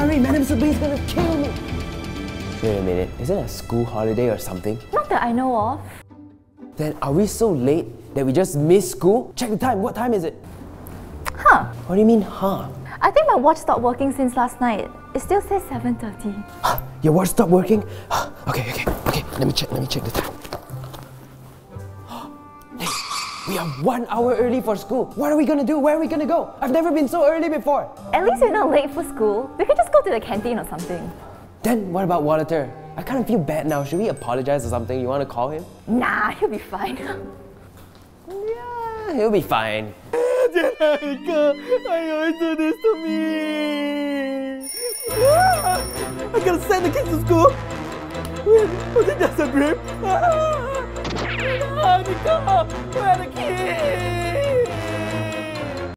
hurry, Madam Sabrine's gonna kill me. Wait a minute, is it a school holiday or something? Not that I know of. Then are we so late that we just missed school? Check the time, what time is it? Huh. What do you mean, huh? I think my watch stopped working since last night. It still says 7.30. Your watch stopped working? okay, okay, okay, let me check, let me check the time. We are one hour early for school. What are we gonna do? Where are we gonna go? I've never been so early before. At least we're not late for school. We could just go to the canteen or something. Then what about Walater? I kind of feel bad now. Should we apologize or something? You want to call him? Nah, he'll be fine. Yeah, he'll be fine. Janika, why you always do this to me? I gotta send the kids to school. Was it just a dream? Janika, where are the kids?